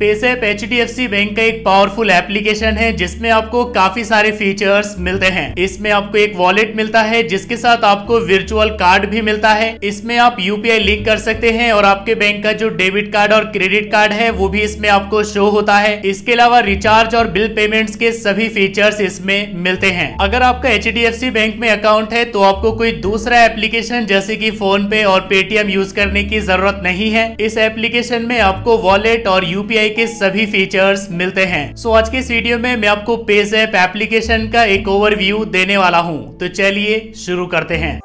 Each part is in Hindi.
पेसेप एच बैंक का एक पावरफुल एप्लीकेशन है, जिसमें आपको काफ़ी सारे फीचर्स मिलते हैं। इसमें आपको एक वॉलेट मिलता है, जिसके साथ आपको वर्चुअल कार्ड भी मिलता है। इसमें आप यूपीआई लिंक कर सकते हैं और आपके बैंक का जो डेबिट कार्ड और क्रेडिट कार्ड है, वो भी इसमें आपको शो होता है। इसके अलावा रिचार्ज और बिल पेमेंट्स के सभी फीचर्स इसमें मिलते हैं। अगर आपका एचडीएफसी बैंक में अकाउंट है तो आपको कोई दूसरा एप्लीकेशन जैसे की फ़ोन पे और पेटीएम यूज़ करने की ज़रूरत नहीं है। इस एप्लीकेशन में आपको वॉलेट और यूपीआई के सभी फीचर्स मिलते हैं। सो आज के इस वीडियो में मैं आपको पेज ऐप एप्लीकेशन का एक ओवरव्यू देने वाला हूँ। तो चलिए शुरू करते हैं।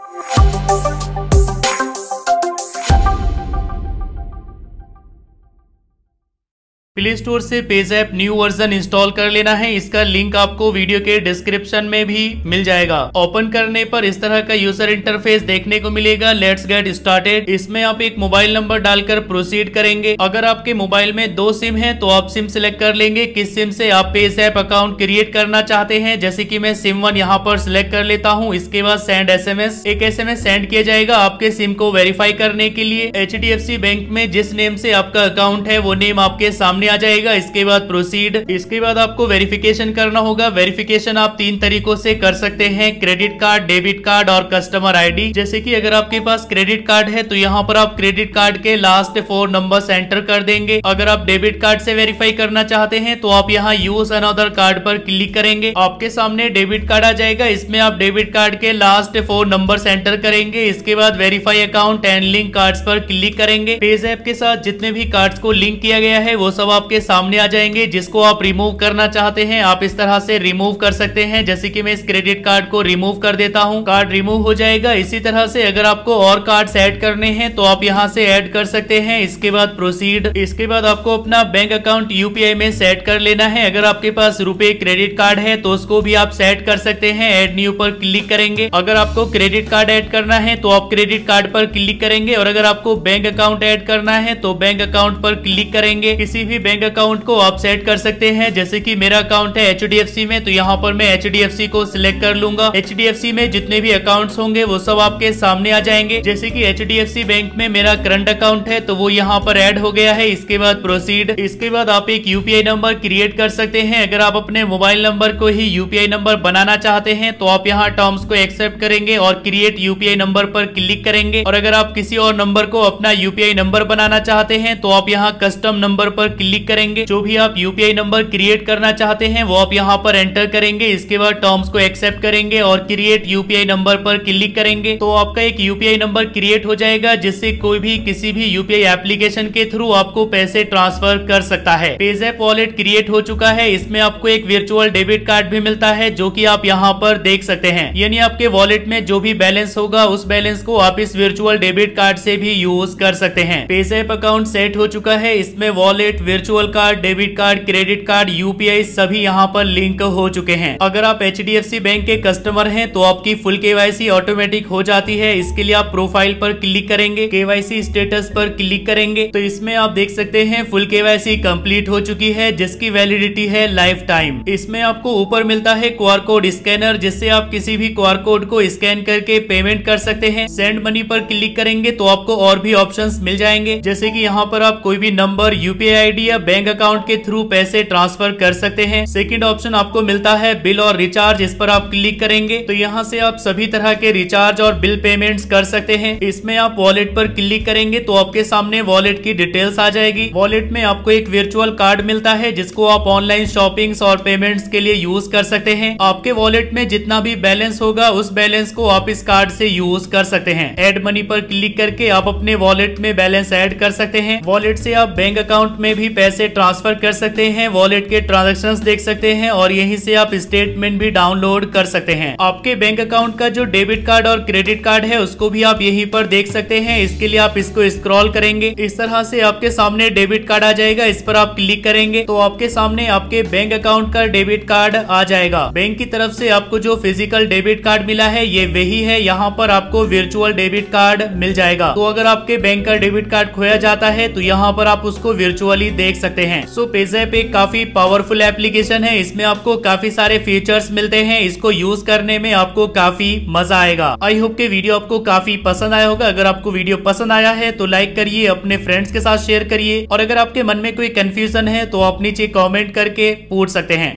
प्ले स्टोर से page app new version install कर लेना है। इसका लिंक आपको वीडियो के डिस्क्रिप्शन में भी मिल जाएगा। ओपन करने पर इस तरह का यूज़र इंटरफेस देखने को मिलेगा। Let's get started. इसमें आप एक मोबाइल नंबर डालकर प्रोसीड करेंगे। अगर आपके मोबाइल में दो सिम है तो आप सिम सिलेक्ट कर लेंगे। किस सिम से आप पेज ऐप अकाउंट क्रिएट करना चाहते हैं, जैसे की मैं सिम वन यहाँ पर सिलेक्ट कर लेता हूँ। इसके बाद सेंड एस एक एसएमएस सेंड किया जाएगा आपके सिम को वेरीफाई करने के लिए। एचडीएफसी बैंक में जिस नेम से आपका अकाउंट है, वो नेम आपके सामने सामने आ जाएगा। इसके बाद प्रोसीड इसके बाद आपको वेरिफिकेशन करना होगा। वेरिफिकेशन आप तीन तरीकों से कर सकते हैं। क्रेडिट कार्ड डेबिट कार्ड और कस्टमर आईडी जैसे कि अगर आपके पास क्रेडिट कार्ड है तो यहाँ पर आप क्रेडिट कार्ड के लास्ट फोर नंबर एंटर कर देंगे। अगर आप डेबिट कार्ड से वेरीफाई करना चाहते हैं तो आप यहाँ यूज़ अनदर कार्ड पर क्लिक करेंगे। आपके सामने डेबिट कार्ड आ जाएगा। इसमें आप डेबिट कार्ड के लास्ट फोर नंबर एंटर करेंगे। इसके बाद verify account and link card पर क्लिक करेंगे। पेज ऐप के साथ जितने भी कार्ड को लिंक किया गया है, वो सब आपके सामने आ जाएँगे, जिसको आप रिमूव करना चाहते हैं, आप इस तरह से रिमूव कर सकते हैं। जैसे कि मैं इस क्रेडिट कार्ड को रिमूव कर देता हूँ कार्ड रिमूव हो जाएगा। इसी तरह से अगर आपको और कार्ड ऐड करने हैं तो आप यहाँ से ऐड कर सकते हैं। इसके बाद प्रोसीड इसके बाद आपको अपना बैंक अकाउंट यूपीआई में सेट कर लेना है। अगर आपके पास रुपए क्रेडिट कार्ड है तो उसको भी आप सेट कर सकते हैं। एड न्यू पर क्लिक करेंगे। अगर आपको क्रेडिट कार्ड ऐड करना है तो आप क्रेडिट कार्ड पर क्लिक करेंगे। और अगर आपको बैंक अकाउंट ऐड करना है तो बैंक अकाउंट पर क्लिक करेंगे। किसी भी बैंक अकाउंट को आप सेट कर सकते हैं। जैसे कि मेरा अकाउंट है एचडीएफसी में तो यहाँ पर मैं एचडीएफसी को सिलेक्ट कर लूँगा। HDFC में जितने भी अकाउंट्स होंगे, वो सब आपके सामने आ जाएँगे। जैसे कि एचडीएफसी बैंक में मेरा करंट अकाउंट है तो वो यहाँ पर एड हो गया है। इसके बाद प्रोसीड इसके बाद आप एक यूपीआई नंबर क्रिएट कर सकते हैं। अगर आप अपने मोबाइल नंबर को ही यूपीआई नंबर बनाना चाहते हैं तो आप यहाँ टर्म्स को एक्सेप्ट करेंगे और क्रिएट यूपीआई नंबर पर क्लिक करेंगे। और अगर आप किसी और नंबर को अपना यूपीआई नंबर बनाना चाहते हैं तो आप यहाँ कस्टम नंबर पर क्लिक करेंगे। जो भी आप यूपीआई नंबर क्रिएट करना चाहते हैं, वो आप यहाँ पर एंटर करेंगे। इसके बाद टर्म्स को एक्सेप्ट करेंगे और क्रिएट यूपीआई नंबर पर क्लिक करेंगे। तो आपका एक यूपीआई नंबर क्रिएट हो जाएगा, जिससे कोई भी किसी भी यूपीआई एप्लीकेशन के थ्रू आपको पैसे ट्रांसफ़र कर सकता है। पेजेप वॉलेट क्रिएट हो चुका है। इसमें आपको एक वर्चुअल डेबिट कार्ड भी मिलता है, जो की आप यहाँ पर देख सकते हैं। यानी आपके वॉलेट में जो भी बैलेंस होगा, उस बैलेंस को आप इस वर्चुअल डेबिट कार्ड से भी यूज़ कर सकते हैं। पेजेप अकाउंट सेट हो चुका है। इसमें wallet virtual card debit card credit card UPI सभी यहाँ पर लिंक हो चुके हैं। अगर आप एचडीएफसी बैंक के कस्टमर हैं तो आपकी फुल के ऑटोमेटिक हो जाती है। इसके लिए आप प्रोफ़ाइल पर क्लिक करेंगे के स्टेटस पर क्लिक करेंगे। तो इसमें आप देख सकते हैं फुल के कंप्लीट हो चुकी है, जिसकी वैलिडिटी है लाइफ टाइम इसमें आपको ऊपर मिलता है क्यूआर कोड स्कैनर जिससे आप किसी भी क्यूआर कोड को स्कैन करके पेमेंट कर सकते हैं। सेंड मनी पर क्लिक करेंगे तो आपको और भी ऑप्शंस मिल जाएँगे। जैसे कि यहाँ पर आप कोई भी नंबर यूपीआई आईडी या बैंक अकाउंट के थ्रू पैसे ट्रांसफ़र कर सकते हैं। सेकंड ऑप्शन आपको मिलता है बिल और रिचार्ज इस पर आप क्लिक करेंगे। तो यहाँ से आप सभी तरह के रिचार्ज और बिल पेमेंट कर सकते हैं। इसमें आप वॉलेट पर क्लिक करेंगे तो आपके सामने वॉलेट की डिटेल्स आ जाएगी। वॉलेट में आपको एक वर्चुअल कार्ड मिलता है, जिसको आप ऑनलाइन शॉपिंग और पेमेंट्स के लिए यूज़ कर सकते हैं। आपके वॉलेट में जितना भी बैलेंस होगा, उस बैलेंस को आप इस कार्ड से यूज़ कर सकते हैं। एड मनी पर क्लिक करके आप अपने वॉलेट में बैलेंस एड कर सकते हैं। वॉलेट से आप बैंक अकाउंट में भी पैसे ट्रांसफ़र कर सकते हैं वॉलेट के ट्रांजेक्शन देख सकते हैं और यहीं से आप स्टेटमेंट भी डाउनलोड कर सकते हैं। आपके बैंक अकाउंट का जो डेबिट कार्ड और क्रेडिट कार्ड है, उसको भी आप यहीं पर देख सकते हैं। इसके लिए आप इसको स्क्रॉल करेंगे। इस तरह से आपके सामने डेबिट कार्ड आ जाएगा। इस पर आप क्लिक करेंगे तो आपके सामने आपके बैंक अकाउंट का डेबिट कार्ड आ जाएगा। बैंक की तरफ़ से आपको जो फ़िज़िकल डेबिट कार्ड मिला है, ये वही है। यहाँ पर आपको वर्चुअल डेबिट कार्ड मिल जाएगा। तो अगर आपके बैंक का डेबिट कार्ड खोया जाता है तो यहाँ पर आप उसको वर्चुअली देख सकते हैं। सो पेजैप एक काफ़ी पावरफुल एप्लीकेशन है। इसमें आपको काफ़ी सारे फीचर्स मिलते हैं। इसको यूज़ करने में आपको काफ़ी मज़ा आएगा। आई होप के वीडियो आपको काफ़ी पसंद आया होगा। अगर आपको वीडियो पसंद आया है तो लाइक करिए, अपने फ्रेंड्स के साथ शेयर करिए। और अगर आपके मन में कोई कंफ्यूजन है तो आप नीचे कमेंट करके पूछ सकते हैं।